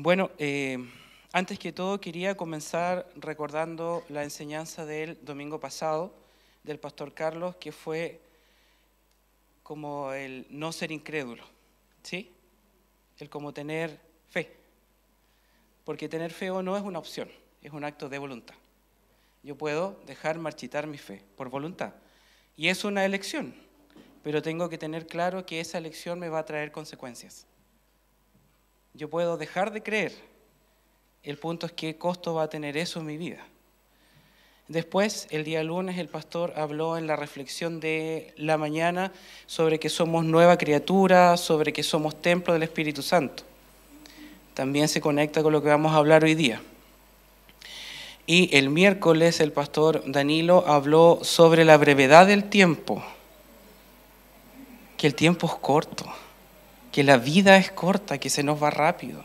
Bueno, eh, antes que todo quería comenzar recordando la enseñanza del domingo pasado del pastor Carlos, que fue como el no ser incrédulo, ¿sí? El como tener fe. Porque tener fe o no es una opción, es un acto de voluntad. Yo puedo dejar marchitar mi fe por voluntad. Y es una elección, pero tengo que tener claro que esa elección me va a traer consecuencias. Yo puedo dejar de creer. El punto es qué costo va a tener eso en mi vida. Después, el día lunes, el pastor habló en la reflexión de la mañana sobre que somos nueva criatura, sobre que somos templo del Espíritu Santo. También se conecta con lo que vamos a hablar hoy día. Y el miércoles el pastor Danilo habló sobre la brevedad del tiempo, que el tiempo es corto, que la vida es corta, que se nos va rápido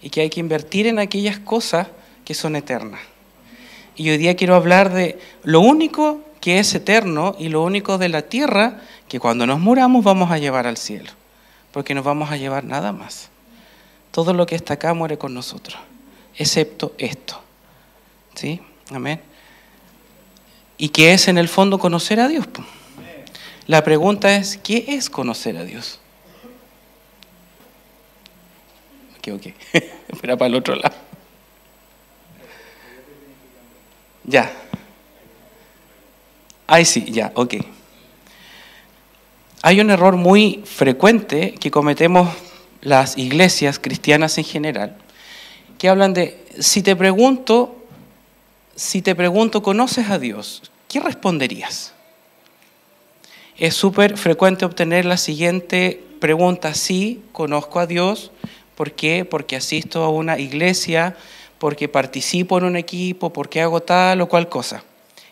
y que hay que invertir en aquellas cosas que son eternas. Y hoy día quiero hablar de lo único que es eterno y lo único de la tierra que cuando nos muramos vamos a llevar al cielo, porque no vamos a llevar nada más. Todo lo que está acá muere con nosotros, excepto esto. ¿Sí? Amén. ¿Y qué es en el fondo conocer a Dios? La pregunta es, ¿qué es conocer a Dios? Ok. Espera para el otro lado. Ya. Ay, sí, ya, ok. Hay un error muy frecuente que cometemos las iglesias cristianas en general, que hablan de, si te pregunto, si te pregunto, ¿conoces a Dios? ¿Qué responderías? Es súper frecuente obtener la siguiente pregunta, sí, conozco a Dios, ¿por qué? Porque asisto a una iglesia, porque participo en un equipo, porque hago tal o cual cosa.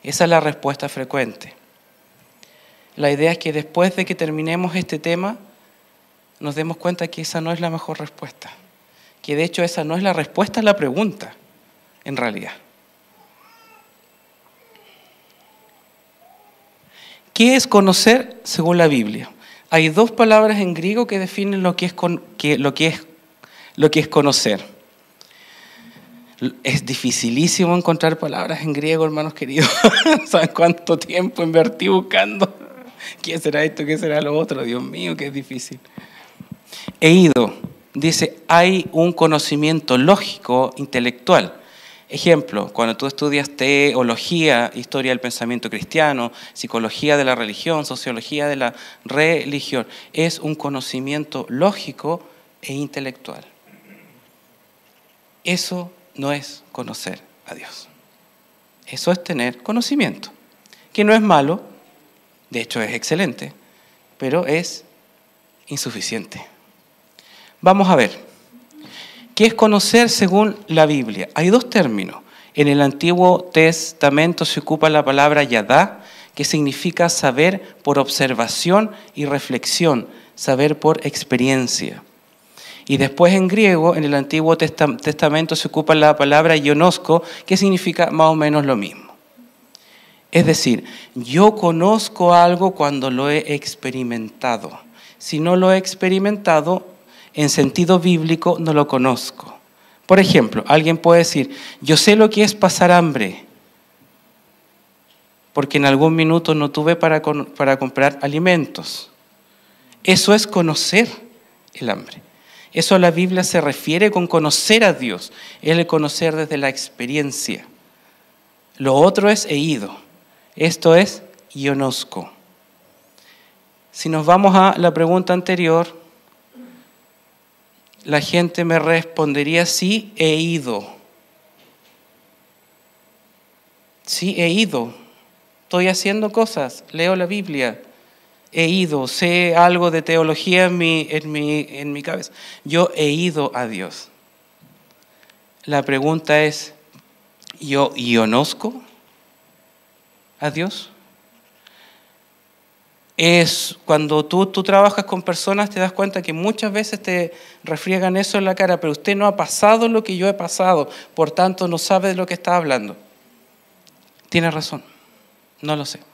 Esa es la respuesta frecuente. La idea es que después de que terminemos este tema, nos demos cuenta que esa no es la mejor respuesta. Que de hecho esa no es la respuesta a la pregunta, en realidad. ¿Qué es conocer según la Biblia? Hay dos palabras en griego que definen lo que es, lo que es, lo que es conocer. Es dificilísimo encontrar palabras en griego, hermanos queridos. ¿Saben cuánto tiempo invertí buscando? ¿Qué será esto? ¿Qué será lo otro? Dios mío, es difícil. He ido, dice, hay un conocimiento lógico, intelectual. Ejemplo, cuando tú estudias teología, historia del pensamiento cristiano, psicología de la religión, sociología de la religión, es un conocimiento lógico e intelectual. Eso no es conocer a Dios. Eso es tener conocimiento, que no es malo, de hecho es excelente, pero es insuficiente. Vamos a ver, ¿qué es conocer según la Biblia? Hay dos términos. En el Antiguo Testamento se ocupa la palabra yadá, que significa saber por observación y reflexión, saber por experiencia. Y después en griego, en el Antiguo Testamento, se ocupa la palabra ionosco, que significa más o menos lo mismo. Es decir, yo conozco algo cuando lo he experimentado. Si no lo he experimentado, en sentido bíblico no lo conozco. Por ejemplo, alguien puede decir, yo sé lo que es pasar hambre, porque en algún minuto no tuve para, para comprar alimentos. Eso es conocer el hambre. Eso la Biblia se refiere con conocer a Dios, es el conocer desde la experiencia. Lo otro es he ido, esto es ionosco. Si nos vamos a la pregunta anterior, la gente me respondería sí, he ido. Sí, he ido. Estoy haciendo cosas, leo la Biblia, he ido, sé algo de teología en mi, en mi, en mi cabeza. Yo he ido a Dios. La pregunta es, ¿yo conozco a Dios? Es cuando tú, tú trabajas con personas te das cuenta que muchas veces te refriegan eso en la cara, pero usted no ha pasado lo que yo he pasado, por tanto no sabe de lo que está hablando. Tiene razón, no lo sé.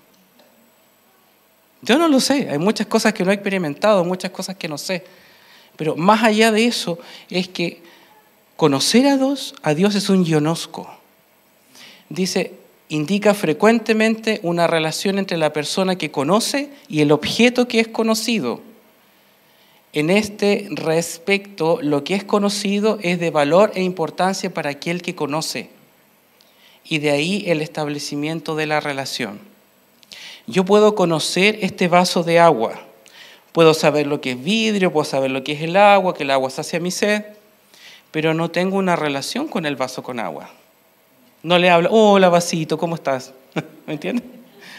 Yo no lo sé, hay muchas cosas que no he experimentado, muchas cosas que no sé. Pero más allá de eso es que Conocer a Dios, a Dios es un yonosco. Dice, indica frecuentemente una relación entre la persona que conoce y el objeto que es conocido. En este respecto, lo que es conocido es de valor e importancia para aquel que conoce. Y de ahí el establecimiento de la relación. Yo puedo conocer este vaso de agua. Puedo saber lo que es vidrio, puedo saber lo que es el agua, que el agua sacia mi sed pero no tengo una relación con el vaso con agua. No le hablo, hola vasito, ¿cómo estás? ¿Me entiendes?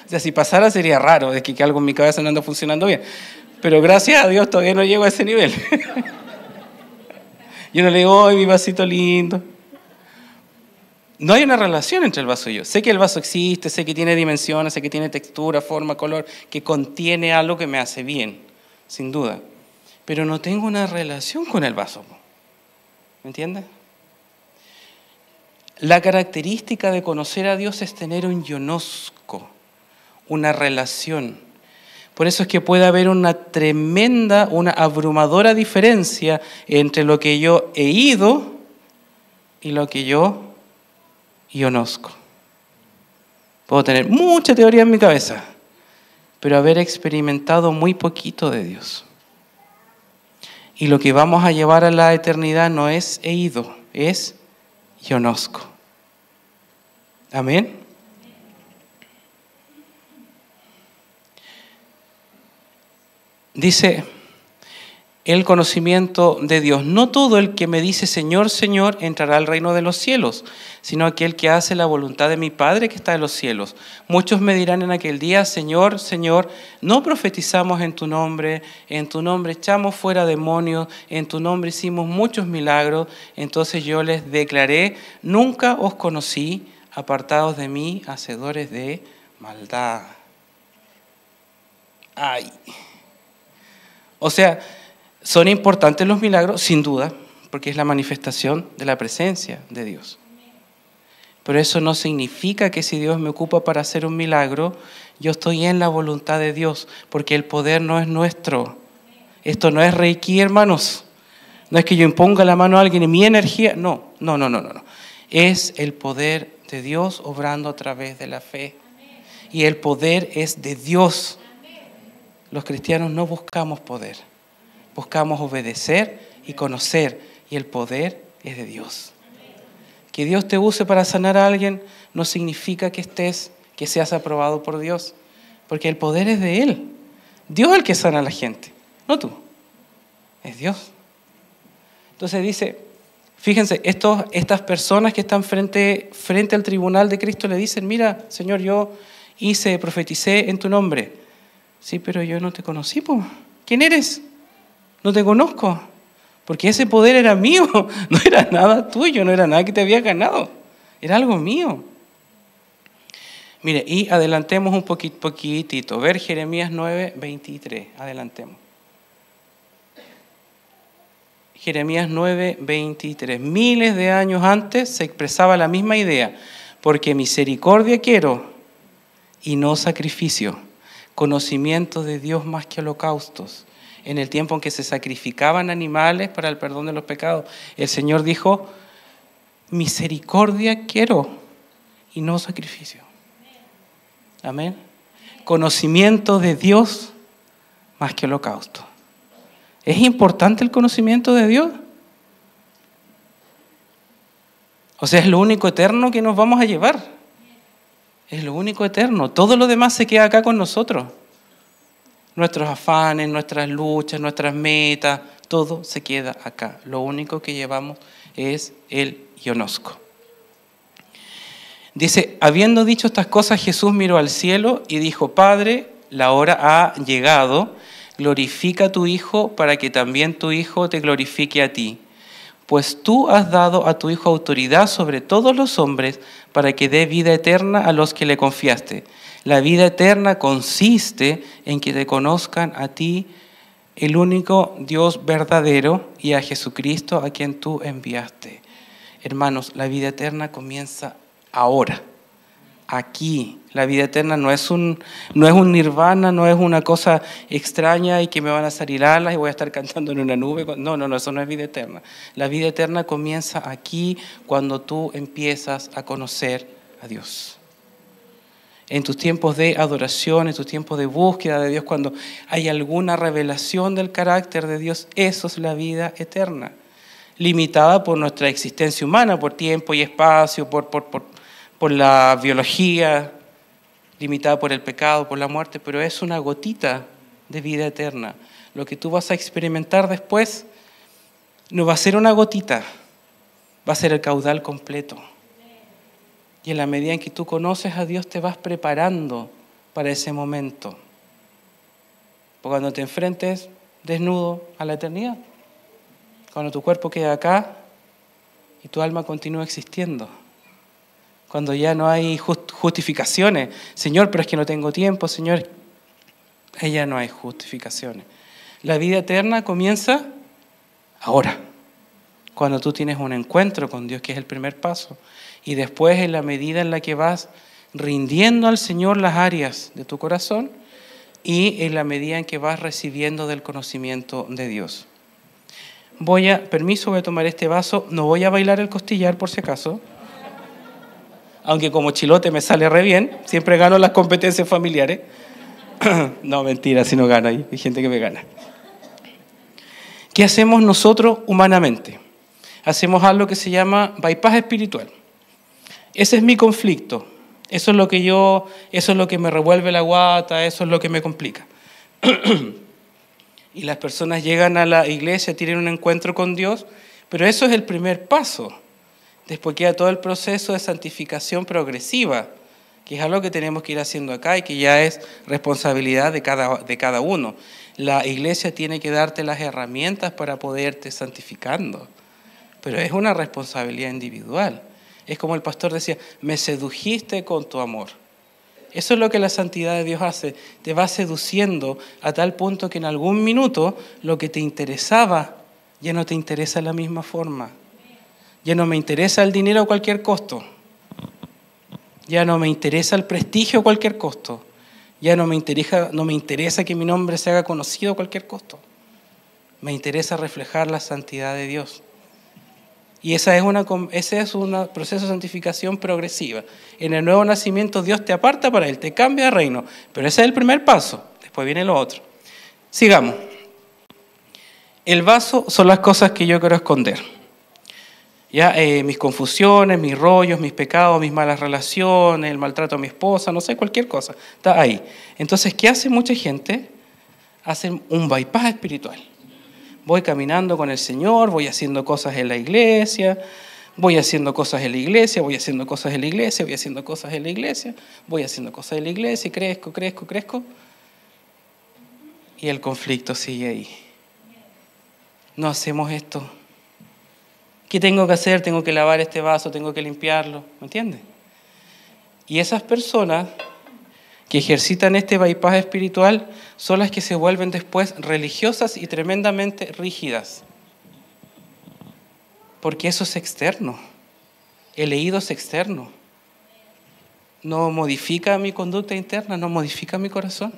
O sea, si pasara sería raro, es que algo en mi cabeza no anda funcionando bien. Pero gracias a Dios todavía no llego a ese nivel. Yo no le digo, ¡ay, mi vasito lindo! No hay una relación entre el vaso y yo. Sé que el vaso existe, sé que tiene dimensiones, sé que tiene textura, forma, color, que contiene algo que me hace bien, sin duda. Pero no tengo una relación con el vaso. ¿Me entiendes? La característica de conocer a Dios es tener un yonosco, una relación. Por eso es que puede haber una tremenda, una abrumadora diferencia entre lo que yo he ido y lo que yo conozco. Puedo tener mucha teoría en mi cabeza, pero haber experimentado muy poquito de Dios. Y lo que vamos a llevar a la eternidad no es he ido, es yo conozco. Amén. Dice el conocimiento de Dios. No todo el que me dice Señor, Señor entrará al reino de los cielos, sino aquel que hace la voluntad de mi Padre que está en los cielos. Muchos me dirán en aquel día, Señor, Señor, no profetizamos en tu nombre, en tu nombre echamos fuera demonios, en tu nombre hicimos muchos milagros. Entonces yo les declaré, nunca os conocí, apartados de mí, hacedores de maldad. Ay. O sea, son importantes los milagros, sin duda, porque es la manifestación de la presencia de Dios. Pero eso no significa que si Dios me ocupa para hacer un milagro, yo estoy en la voluntad de Dios, porque el poder no es nuestro. Esto no es reiki, hermanos. No es que yo imponga la mano a alguien y mi energía. No, no, no, no, no. Es el poder de Dios obrando a través de la fe. Y el poder es de Dios. Los cristianos no buscamos poder buscamos obedecer y conocer, y el poder es de Dios. Que Dios te use para sanar a alguien no significa que estés, que seas aprobado por Dios, porque el poder es de Él. Dios es el que sana a la gente, no tú. Es Dios. Entonces dice, fíjense, estos, estas personas que están frente, frente al tribunal de Cristo le dicen, mira, Señor, yo hice, profeticé en tu nombre. Sí, pero yo no te conocí, ¿quién eres? No te conozco, porque ese poder era mío, no era nada tuyo, no era nada que te había ganado, era algo mío. Mire, y adelantemos un poquitito, ver Jeremías 9, 23, adelantemos. Jeremías 9, 23. Miles de años antes se expresaba la misma idea, porque misericordia quiero y no sacrificio, conocimiento de Dios más que holocaustos en el tiempo en que se sacrificaban animales para el perdón de los pecados. El Señor dijo, misericordia quiero y no sacrificio. Amén. Conocimiento de Dios más que holocausto. ¿Es importante el conocimiento de Dios? O sea, es lo único eterno que nos vamos a llevar. Es lo único eterno. Todo lo demás se queda acá con nosotros nuestros afanes, nuestras luchas, nuestras metas, todo se queda acá. Lo único que llevamos es el yonosco. Dice, habiendo dicho estas cosas, Jesús miró al cielo y dijo, Padre, la hora ha llegado, glorifica a tu Hijo para que también tu Hijo te glorifique a ti. Pues tú has dado a tu Hijo autoridad sobre todos los hombres para que dé vida eterna a los que le confiaste. La vida eterna consiste en que te conozcan a ti, el único Dios verdadero, y a Jesucristo a quien tú enviaste. Hermanos, la vida eterna comienza ahora. aquí. La vida eterna no es un, no es un nirvana, no es una cosa extraña y que me van a salir alas y voy a estar cantando en una nube. No, no, no, eso no es vida eterna. La vida eterna comienza aquí cuando tú empiezas a conocer a Dios. En tus tiempos de adoración, en tus tiempos de búsqueda de Dios, cuando hay alguna revelación del carácter de Dios, eso es la vida eterna. Limitada por nuestra existencia humana, por tiempo y espacio, por, por, por, por la biología, limitada por el pecado, por la muerte, pero es una gotita de vida eterna. Lo que tú vas a experimentar después no va a ser una gotita, va a ser el caudal completo. Y en la medida en que tú conoces a Dios te vas preparando para ese momento. Porque cuando te enfrentes desnudo a la eternidad, cuando tu cuerpo queda acá y tu alma continúa existiendo cuando ya no hay justificaciones. Señor, pero es que no tengo tiempo, Señor. Ya no hay justificaciones. La vida eterna comienza ahora, cuando tú tienes un encuentro con Dios, que es el primer paso. Y después, en la medida en la que vas rindiendo al Señor las áreas de tu corazón y en la medida en que vas recibiendo del conocimiento de Dios. Voy a, permiso, voy a tomar este vaso, no voy a bailar el costillar por si acaso aunque como chilote me sale re bien, siempre gano las competencias familiares. no, mentira, si no gano, hay gente que me gana. ¿Qué hacemos nosotros humanamente? Hacemos algo que se llama bypass espiritual. Ese es mi conflicto. Eso es lo que yo, eso es lo que me revuelve la guata, eso es lo que me complica. y las personas llegan a la iglesia, tienen un encuentro con Dios, pero eso es el primer paso. Después queda todo el proceso de santificación progresiva, que es algo que tenemos que ir haciendo acá y que ya es responsabilidad de cada, de cada uno. La iglesia tiene que darte las herramientas para poderte santificando, pero es una responsabilidad individual. Es como el pastor decía, me sedujiste con tu amor. Eso es lo que la santidad de Dios hace. Te va seduciendo a tal punto que en algún minuto lo que te interesaba ya no te interesa de la misma forma. Ya no me interesa el dinero a cualquier costo. Ya no me interesa el prestigio a cualquier costo. Ya no me interesa, no me interesa que mi nombre se haga conocido a cualquier costo. Me interesa reflejar la santidad de Dios. Y esa es una, ese es un proceso de santificación progresiva. En el nuevo nacimiento Dios te aparta para Él, te cambia de reino. Pero ese es el primer paso. Después viene lo otro. Sigamos. El vaso son las cosas que yo quiero esconder. Ya, eh, mis confusiones, mis rollos, mis pecados, mis malas relaciones, el maltrato a mi esposa, no sé, cualquier cosa, está ahí. Entonces, ¿qué hace mucha gente? Hacen un bypass espiritual. Voy caminando con el Señor, voy haciendo cosas en la iglesia, voy haciendo cosas en la iglesia, voy haciendo cosas en la iglesia, voy haciendo cosas en la iglesia, voy haciendo cosas en la iglesia y crezco, crezco, crezco. Y el conflicto sigue ahí. No hacemos esto ¿Qué tengo que hacer? Tengo que lavar este vaso, tengo que limpiarlo, ¿me entiendes? Y esas personas que ejercitan este bypass espiritual son las que se vuelven después religiosas y tremendamente rígidas. Porque eso es externo. El leído es externo. No modifica mi conducta interna, no modifica mi corazón.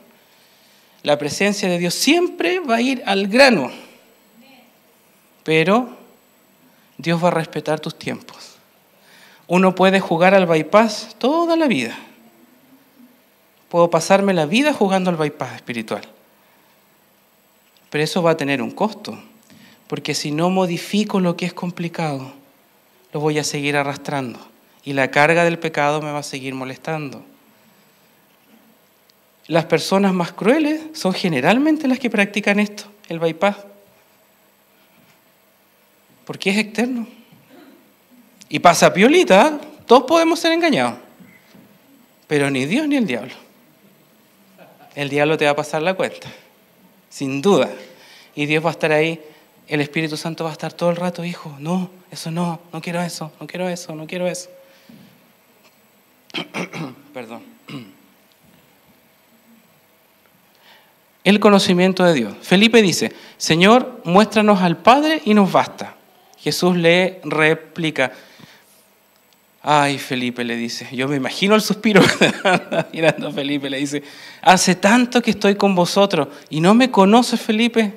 La presencia de Dios siempre va a ir al grano. Pero Dios va a respetar tus tiempos. Uno puede jugar al bypass toda la vida. Puedo pasarme la vida jugando al bypass espiritual. Pero eso va a tener un costo, porque si no modifico lo que es complicado, lo voy a seguir arrastrando y la carga del pecado me va a seguir molestando. Las personas más crueles son generalmente las que practican esto, el bypass porque es externo. Y pasa piolita, todos podemos ser engañados, pero ni Dios ni el diablo. El diablo te va a pasar la cuenta, sin duda. Y Dios va a estar ahí, el Espíritu Santo va a estar todo el rato, hijo, no, eso no, no quiero eso, no quiero eso, no quiero eso. Perdón. El conocimiento de Dios. Felipe dice, Señor, muéstranos al Padre y nos basta. Jesús le replica, Ay, Felipe le dice, yo me imagino el suspiro mirando a Felipe, le dice, hace tanto que estoy con vosotros y no me conoces, Felipe.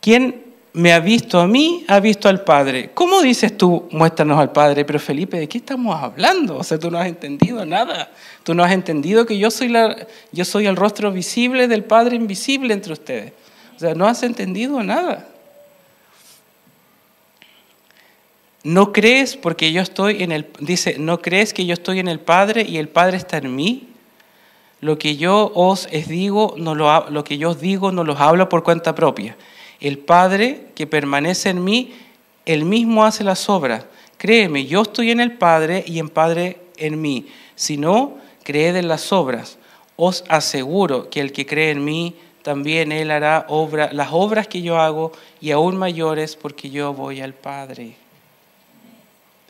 ¿Quién me ha visto a mí, ha visto al Padre? ¿Cómo dices tú, muéstranos al Padre? Pero Felipe, ¿de qué estamos hablando? O sea, tú no has entendido nada. Tú no has entendido que yo soy, la, yo soy el rostro visible del Padre invisible entre ustedes. O sea, no has entendido nada. No crees porque yo estoy en el, dice, no crees que yo estoy en el Padre y el Padre está en mí. Lo que yo os digo, no lo, lo que yo os digo no los hablo por cuenta propia. El Padre que permanece en mí, él mismo hace las obras. Créeme, yo estoy en el Padre y en Padre en mí. Si no, creed en las obras. Os aseguro que el que cree en mí, también él hará las obras que yo hago y aún mayores porque yo voy al Padre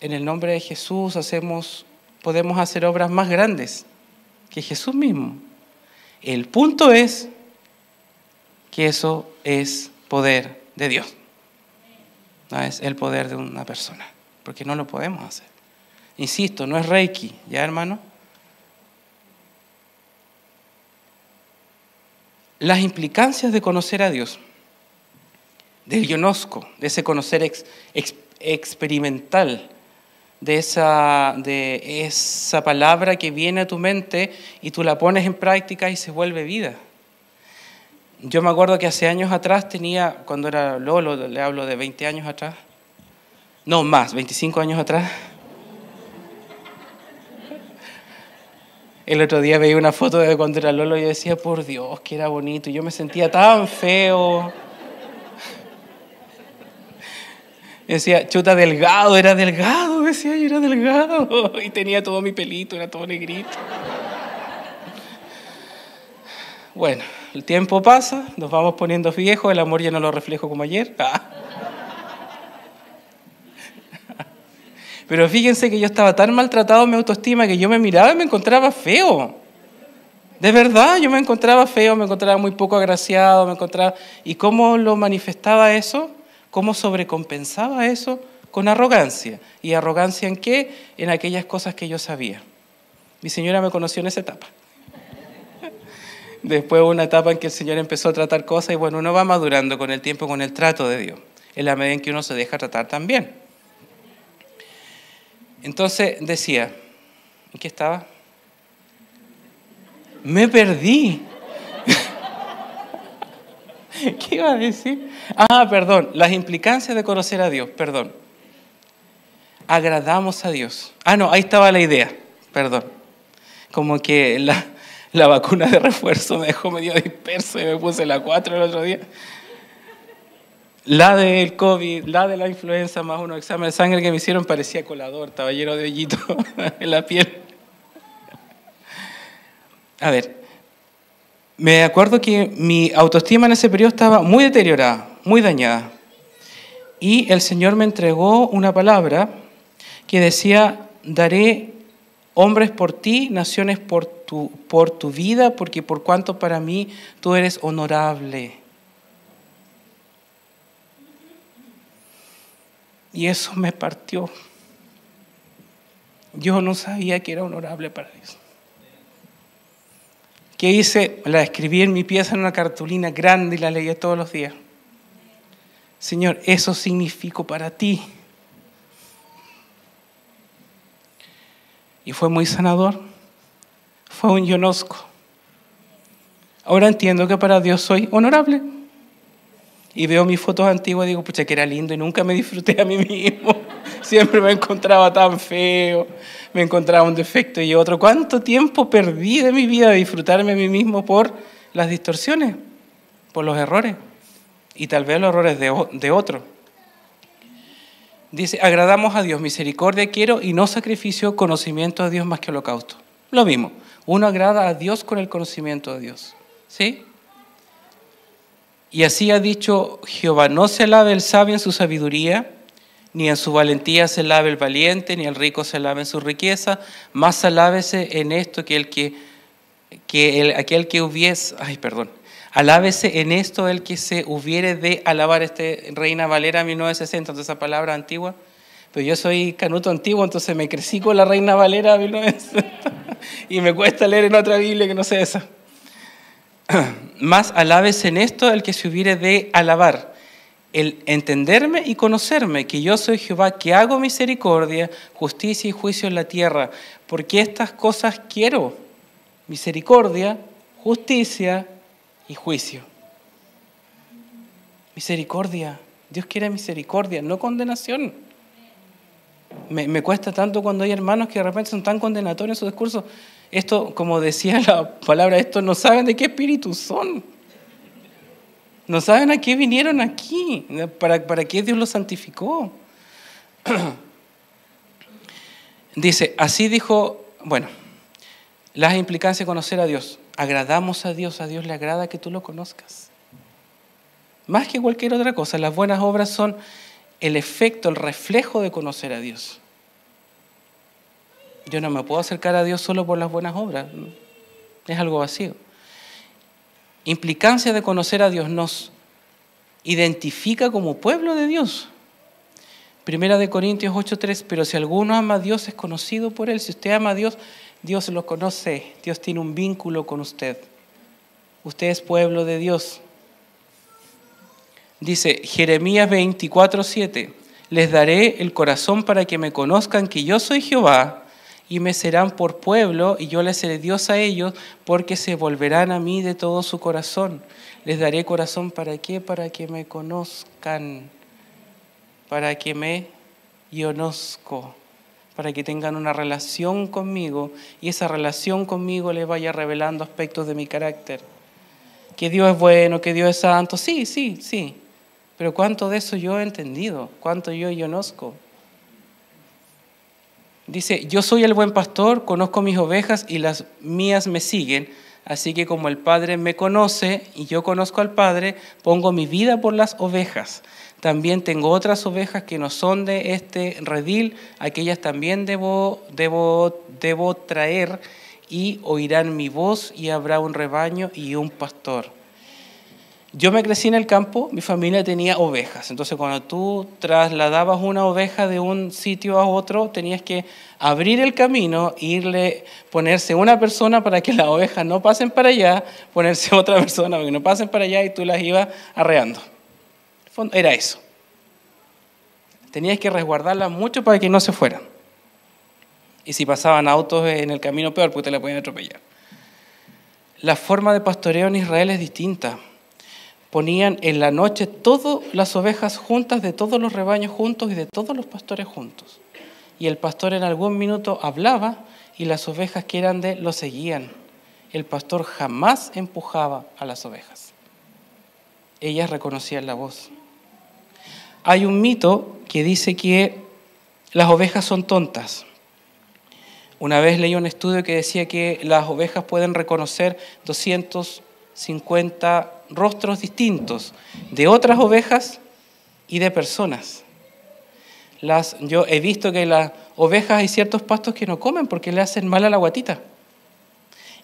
en el nombre de Jesús hacemos, podemos hacer obras más grandes que Jesús mismo. El punto es que eso es poder de Dios. No es el poder de una persona, porque no lo podemos hacer. Insisto, no es Reiki, ¿ya hermano? Las implicancias de conocer a Dios, del yonosco, de ese conocer experimental, de esa, de esa palabra que viene a tu mente y tú la pones en práctica y se vuelve vida. Yo me acuerdo que hace años atrás tenía, cuando era Lolo, le hablo de 20 años atrás, no más, 25 años atrás. El otro día veía una foto de cuando era Lolo y yo decía, por Dios, que era bonito. Y yo me sentía tan feo. Decía, chuta, delgado, era delgado, decía, yo era delgado. Y tenía todo mi pelito, era todo negrito. Bueno, el tiempo pasa, nos vamos poniendo viejos, el amor ya no lo reflejo como ayer. Pero fíjense que yo estaba tan maltratado en mi autoestima que yo me miraba y me encontraba feo. De verdad, yo me encontraba feo, me encontraba muy poco agraciado, me encontraba... ¿Y cómo lo manifestaba eso? ¿Cómo sobrecompensaba eso? Con arrogancia. ¿Y arrogancia en qué? En aquellas cosas que yo sabía. Mi señora me conoció en esa etapa. Después una etapa en que el Señor empezó a tratar cosas y bueno, uno va madurando con el tiempo, con el trato de Dios, en la medida en que uno se deja tratar también. Entonces decía, ¿en qué estaba? Me perdí. ¿Qué iba a decir? Ah, perdón, las implicancias de conocer a Dios, perdón. Agradamos a Dios. Ah, no, ahí estaba la idea, perdón. Como que la, la vacuna de refuerzo me dejó medio disperso y me puse la 4 el otro día. La del COVID, la de la influenza, más unos exámenes de sangre que me hicieron parecía colador, estaba de hoyito en la piel. A ver, me acuerdo que mi autoestima en ese periodo estaba muy deteriorada, muy dañada. Y el Señor me entregó una palabra que decía, daré hombres por ti, naciones por tu, vida, porque por cuanto para mí tú eres honorable. Y eso me partió. Yo no sabía que era honorable para Dios. ¿Qué hice? La escribí en mi pieza en una cartulina grande y la leí todos los días. Señor, eso significó para ti. Y fue muy sanador. Fue un yonosco. Ahora entiendo que para Dios soy honorable. Y veo mis fotos antiguas y digo, pucha, que era lindo y nunca me disfruté a mí mismo. Siempre me encontraba tan feo, me encontraba un defecto y otro. ¿Cuánto tiempo perdí de mi vida de disfrutarme a mí mismo por las distorsiones, por los errores y tal vez los errores de, de otro? Dice, agradamos a Dios, misericordia quiero y no sacrificio, conocimiento a Dios más que holocausto. Lo mismo, uno agrada a Dios con el conocimiento de Dios. ¿Sí? Y así ha dicho Jehová, no se alabe el sabio en su sabiduría, ni en su valentía se alabe el valiente, ni el rico se alabe en su riqueza, más alábese en esto que el que, que el, aquel que hubiese, ay, perdón, alábese en esto el que se hubiere de alabar, este Reina Valera 1960, entonces esa palabra antigua, Pero yo soy canuto antiguo, entonces me crecí con la Reina Valera y me cuesta leer en otra Biblia que no sea esa. Más alabes en esto el que se hubiere de alabar, el entenderme y conocerme, que yo soy Jehová, que hago misericordia, justicia y juicio en la tierra, porque estas cosas quiero, misericordia, justicia y juicio. Misericordia, Dios quiere misericordia, no condenación. Me, cuesta tanto cuando hay hermanos que de repente son tan condenatorios en su discurso. Esto, como decía la palabra, estos no saben de qué espíritu son. No saben a qué vinieron aquí, para, para qué Dios los santificó. Dice, así dijo, bueno, las implicancias de conocer a Dios. Agradamos a Dios, a Dios le agrada que tú lo conozcas. Más que cualquier otra cosa, las buenas obras son el efecto, el reflejo de conocer a Dios. Yo no me puedo acercar a Dios solo por las buenas obras. Es algo vacío. Implicancia de conocer a Dios nos identifica como pueblo de Dios. Primera de Corintios 8:3, pero si alguno ama a Dios es conocido por él. Si usted ama a Dios, Dios lo conoce. Dios tiene un vínculo con usted. Usted es pueblo de Dios. Dice Jeremías 24, 7, les daré el corazón para que me conozcan que yo soy Jehová y me serán por pueblo y yo les seré Dios a ellos porque se volverán a mí de todo su corazón. Les daré corazón para qué? Para que me conozcan, para que me conozco, para que tengan una relación conmigo y esa relación conmigo les vaya revelando aspectos de mi carácter. Que Dios es bueno, que Dios es santo, sí, sí, sí, pero ¿cuánto de eso yo he entendido? ¿Cuánto yo conozco? Dice, yo soy el buen pastor, conozco mis ovejas y las mías me siguen. Así que como el Padre me conoce y yo conozco al Padre, pongo mi vida por las ovejas. También tengo otras ovejas que no son de este redil, aquellas también debo, debo, debo traer y oirán mi voz y habrá un rebaño y un pastor. Yo me crecí en el campo, mi familia tenía ovejas, entonces cuando tú trasladabas una oveja de un sitio a otro, tenías que abrir el camino, irle, ponerse una persona para que las ovejas no pasen para allá, ponerse otra persona para que no pasen para allá y tú las ibas arreando. Era eso. Tenías que resguardarlas mucho para que no se fueran. Y si pasaban autos en el camino, peor, porque te la podían atropellar. La forma de pastoreo en Israel es distinta ponían en la noche todas las ovejas juntas, de todos los rebaños juntos y de todos los pastores juntos. Y el pastor en algún minuto hablaba y las ovejas que eran de lo seguían. El pastor jamás empujaba a las ovejas. Ellas reconocían la voz. Hay un mito que dice que las ovejas son tontas. Una vez leí un estudio que decía que las ovejas pueden reconocer 250 rostros distintos de otras ovejas y de personas. Las, yo he visto que las ovejas hay ciertos pastos que no comen porque le hacen mal a la guatita.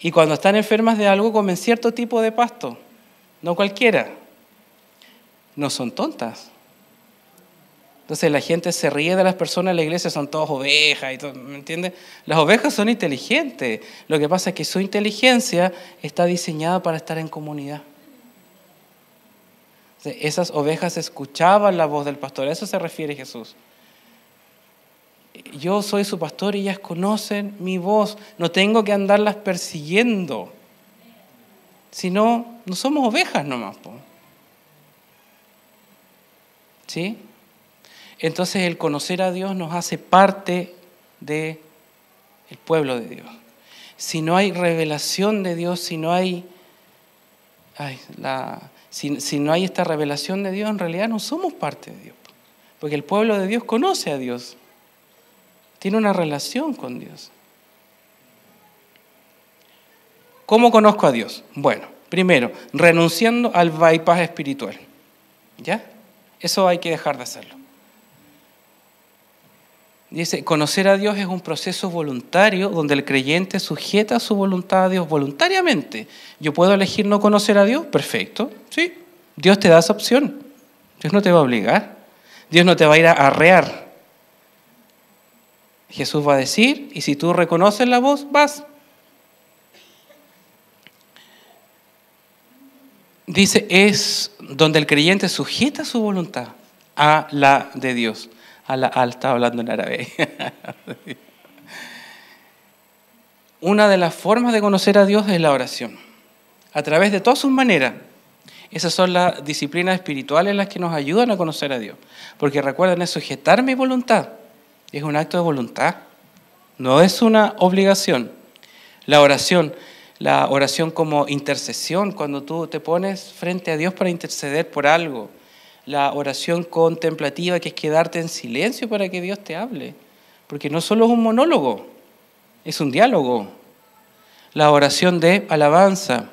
Y cuando están enfermas de algo comen cierto tipo de pasto, no cualquiera. No son tontas. Entonces la gente se ríe de las personas en la iglesia, son todas ovejas, y todo, ¿me entiendes? Las ovejas son inteligentes. Lo que pasa es que su inteligencia está diseñada para estar en comunidad. Esas ovejas escuchaban la voz del pastor, a eso se refiere Jesús. Yo soy su pastor y ellas conocen mi voz, no tengo que andarlas persiguiendo. Si no, no somos ovejas nomás. ¿Sí? Entonces el conocer a Dios nos hace parte del el pueblo de Dios. Si no hay revelación de Dios, si no hay ay, la, si, no hay esta revelación de Dios, en realidad no somos parte de Dios. Porque el pueblo de Dios conoce a Dios. Tiene una relación con Dios. ¿Cómo conozco a Dios? Bueno, primero, renunciando al bypass espiritual. ¿Ya? Eso hay que dejar de hacerlo. Dice, conocer a Dios es un proceso voluntario donde el creyente sujeta su voluntad a Dios voluntariamente. Yo puedo elegir no conocer a Dios, perfecto, sí. Dios te da esa opción. Dios no te va a obligar. Dios no te va a ir a arrear. Jesús va a decir, y si tú reconoces la voz, vas. Dice, es donde el creyente sujeta su voluntad a la de Dios. A la alta, hablando en árabe. Una de las formas de conocer a Dios es la oración, a través de todas sus maneras. Esas son las disciplinas espirituales las que nos ayudan a conocer a Dios. Porque recuerden, es sujetar mi voluntad. Es un acto de voluntad. No es una obligación. La oración, la oración como intercesión, cuando tú te pones frente a Dios para interceder por algo. La oración contemplativa, que es quedarte en silencio para que Dios te hable. Porque no solo es un monólogo, es un diálogo. La oración de alabanza,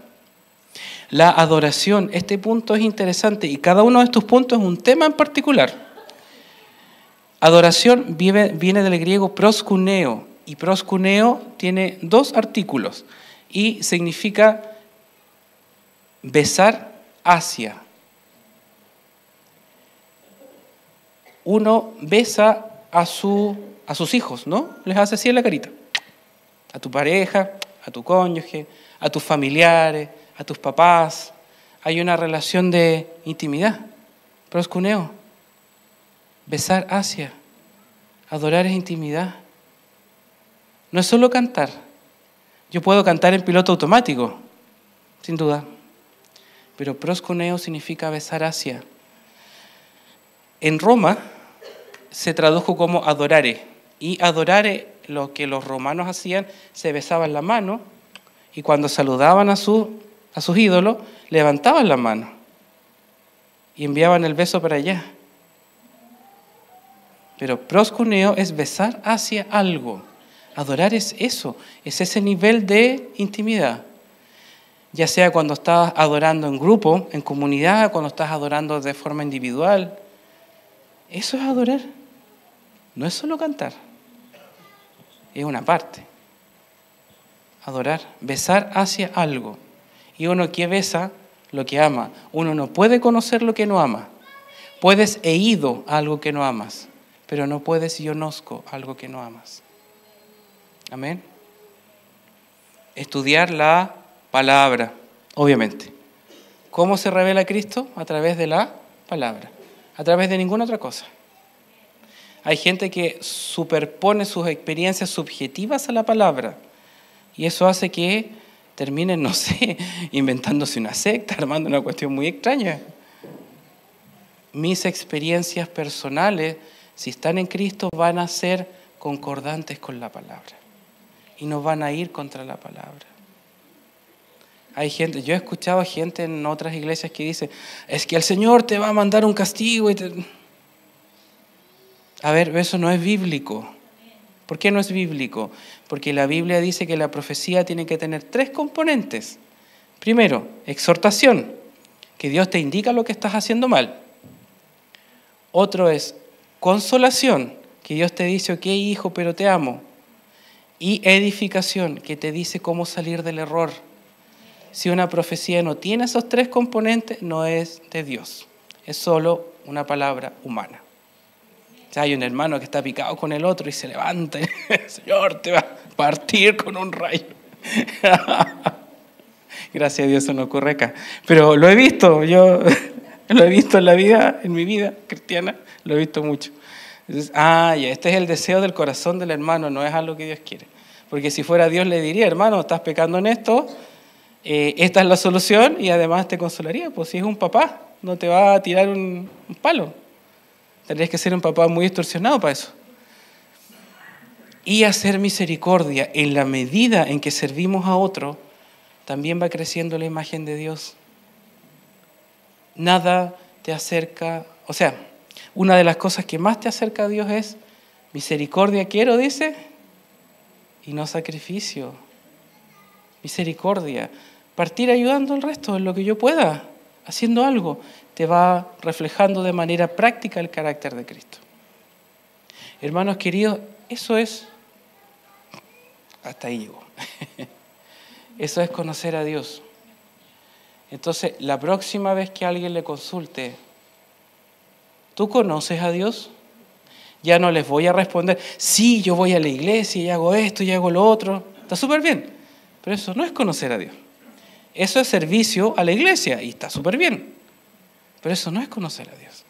la adoración. Este punto es interesante y cada uno de estos puntos es un tema en particular. Adoración viene, del griego proscuneo y proscuneo tiene dos artículos y significa besar hacia. Uno besa a, su, a sus hijos, ¿no? Les hace así en la carita. A tu pareja, a tu cónyuge, a tus familiares, a tus papás. Hay una relación de intimidad. Proscuneo. Besar hacia. Adorar es intimidad. No es solo cantar. Yo puedo cantar en piloto automático, sin duda. Pero proscuneo significa besar hacia. En Roma se tradujo como adorare. Y adorare lo que los romanos hacían, se besaban la mano y cuando saludaban a, a sus ídolos, levantaban la mano y enviaban el beso para allá. Pero proscuneo es besar hacia algo. Adorar es eso, es ese nivel de intimidad. Ya sea cuando estás adorando en grupo, en comunidad, cuando estás adorando de forma individual. Eso es adorar. No es solo cantar es una parte. Adorar, besar hacia algo. Y uno que besa lo que ama. Uno no puede conocer lo que no ama. Puedes e ido a algo que no amas, pero no puedes yo conozco algo que no amas. Amén. Estudiar la palabra, obviamente. ¿Cómo se revela Cristo? A través de la palabra, a través de ninguna otra cosa. Hay gente que superpone sus experiencias subjetivas a la palabra y eso hace que terminen, no sé, inventándose una secta, armando una cuestión muy extraña. Mis experiencias personales, si están en Cristo, van a ser concordantes con la palabra y no van a ir contra la palabra. Hay gente, yo he escuchado a gente en otras iglesias que dice, es que el Señor te va a mandar un castigo y te... A ver, eso no es bíblico. ¿Por qué no es bíblico? Porque la Biblia dice que la profecía tiene que tener tres componentes. Primero, exhortación, que Dios te indica lo que estás haciendo mal. Otro es consolación, que Dios te dice, ok hijo, pero te amo. Y edificación, que te dice cómo salir del error. Si una profecía no tiene esos tres componentes, no es de Dios, es solo una palabra humana hay un hermano que está picado con el otro y se levanta Señor te va a partir con un rayo. Gracias a Dios eso no ocurre acá. Pero lo he visto, yo lo he visto en la vida, en mi vida cristiana, lo he visto mucho. Entonces, ah, ya, este es el deseo del corazón del hermano, no es algo que Dios quiere. Porque si fuera Dios le diría, hermano, estás pecando en esto, eh, esta es la solución y además te consolaría. Pues si es un papá, no te va a tirar un palo. Tendrías que ser un papá muy distorsionado para eso. Y hacer misericordia en la medida en que servimos a otro, también va creciendo la imagen de Dios. Nada te acerca, o sea, una de las cosas que más te acerca a Dios es misericordia quiero, dice, y no sacrificio. Misericordia. Partir ayudando al resto en lo que yo pueda, haciendo algo te va reflejando de manera práctica el carácter de Cristo. Hermanos queridos, eso es, hasta ahí eso es conocer a Dios. Entonces, la próxima vez que alguien le consulte, ¿tú conoces a Dios? Ya no les voy a responder, sí, yo voy a la iglesia y hago esto y hago lo otro. Está súper bien, pero eso no es conocer a Dios. Eso es servicio a la iglesia y está súper bien, pero eso no es conocer a Dios.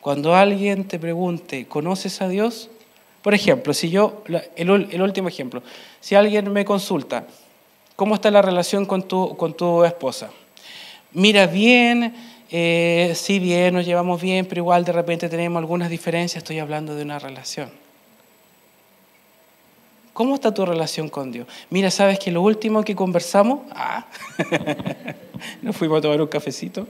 Cuando alguien te pregunte, ¿conoces a Dios? Por ejemplo, si yo, el, último ejemplo, si alguien me consulta, ¿cómo está la relación con tu, con tu esposa? Mira bien, eh, sí bien, nos llevamos bien, pero igual de repente tenemos algunas diferencias, estoy hablando de una relación. ¿Cómo está tu relación con Dios? Mira, ¿sabes que lo último que conversamos? Ah, nos fuimos a tomar un cafecito.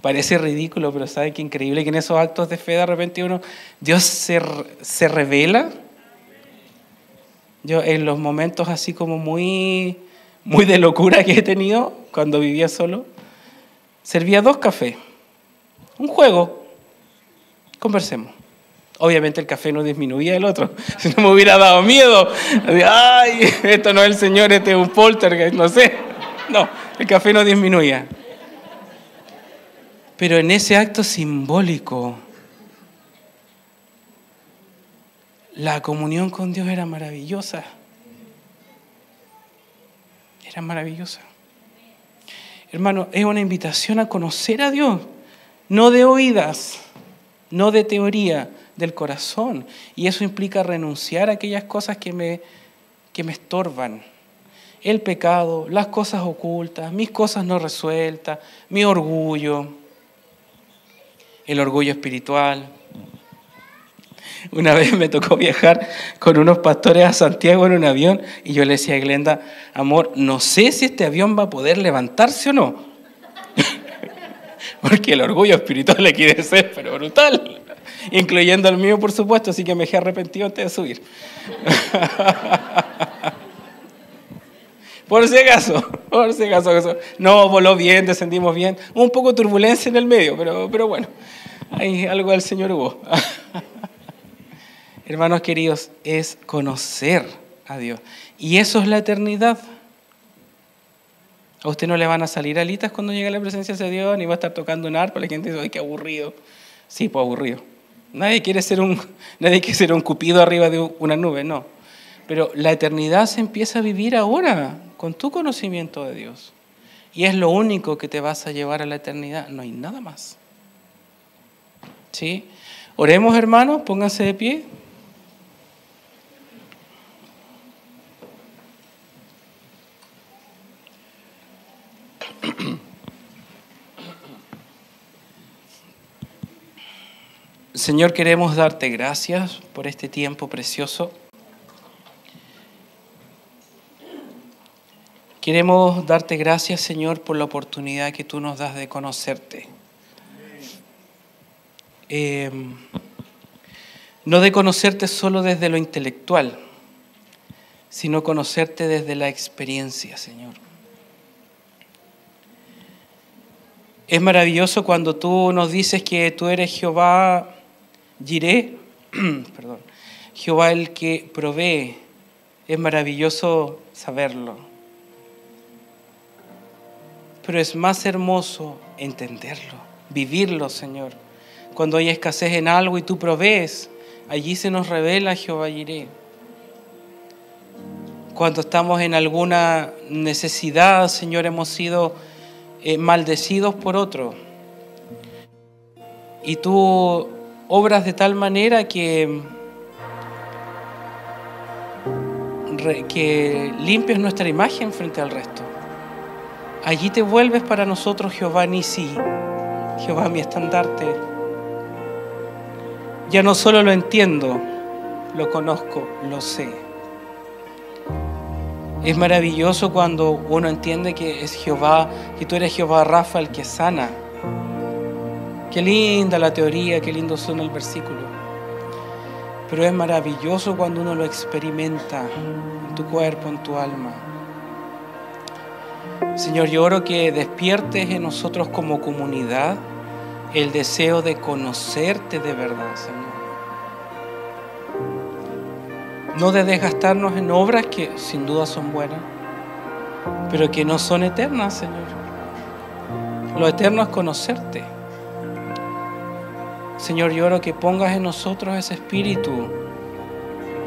Parece ridículo, pero ¿sabe qué increíble que en esos actos de fe de repente uno, Dios se, se revela? Yo en los momentos así como muy, muy de locura que he tenido cuando vivía solo, servía dos cafés, un juego, conversemos. Obviamente el café no disminuía el otro, si no me hubiera dado miedo, ay, esto no es el Señor, este es un poltergeist, no sé. No, el café no disminuía. Pero en ese acto simbólico, la comunión con Dios era maravillosa. Era maravillosa. Hermano, es una invitación a conocer a Dios, no de oídas, no de teoría, del corazón. Y eso implica renunciar a aquellas cosas que me, que me estorban. El pecado, las cosas ocultas, mis cosas no resueltas, mi orgullo el orgullo espiritual. Una vez me tocó viajar con unos pastores a Santiago en un avión y yo le decía a Glenda, amor, no sé si este avión va a poder levantarse o no. Porque el orgullo espiritual le quiere ser, pero brutal. Incluyendo el mío, por supuesto, así que me he arrepentido antes de subir. Por si acaso, por si acaso. No, voló bien, descendimos bien. Un poco de turbulencia en el medio, pero, pero bueno, hay algo del Señor hubo. Hermanos queridos, es conocer a Dios. Y eso es la eternidad. A usted no le van a salir alitas cuando llegue a la presencia de Dios, ni va a estar tocando un arpa. La gente dice, ay, qué aburrido. Sí, pues aburrido. Nadie quiere ser un, nadie quiere ser un cupido arriba de una nube, no. Pero la eternidad se empieza a vivir ahora con tu conocimiento de Dios. Y es lo único que te vas a llevar a la eternidad, no hay nada más. ¿Sí? Oremos hermanos, pónganse de pie. Señor, queremos darte gracias por este tiempo precioso. Queremos darte gracias, Señor, por la oportunidad que tú nos das de conocerte. Eh, no de conocerte solo desde lo intelectual, sino conocerte desde la experiencia, Señor. Es maravilloso cuando tú nos dices que tú eres Jehová Jiré, perdón, Jehová el que provee. Es maravilloso saberlo pero es más hermoso entenderlo, vivirlo, Señor. Cuando hay escasez en algo y tú provees, allí se nos revela Jehová Jireh. Cuando estamos en alguna necesidad, Señor, hemos sido eh, maldecidos por otro. Y tú obras de tal manera que, que nuestra imagen frente al resto. Allí te vuelves para nosotros, Jehová Nisi, Jehová mi estandarte. Ya no solo lo entiendo, lo conozco, lo sé. Es maravilloso cuando uno entiende que es Jehová, que tú eres Jehová Rafa el que sana. Qué linda la teoría, qué lindo suena el versículo. Pero es maravilloso cuando uno lo experimenta en tu cuerpo, en tu alma. Señor, yo oro que despiertes en nosotros como comunidad el deseo de conocerte de verdad, Señor. No de desgastarnos en obras que sin duda son buenas, pero que no son eternas, Señor. Lo eterno es conocerte. Señor, yo que pongas en nosotros ese espíritu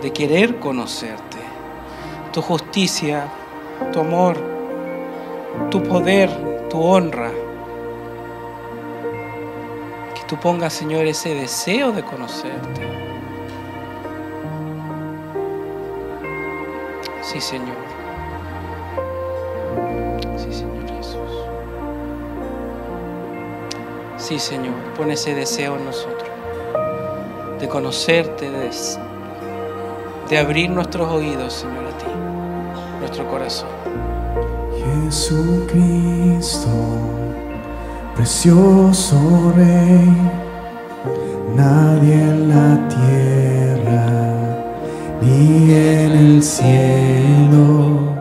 de querer conocerte, tu justicia, tu amor, tu poder, tu honra. Que tú pongas, Señor, ese deseo de conocerte. Sí, Señor. Sí, Señor, pon ese deseo en nosotros de conocerte, de, de abrir nuestros oídos, Señor, a ti, nuestro corazón. Jesucristo, precioso Rey, nadie en la tierra ni en el cielo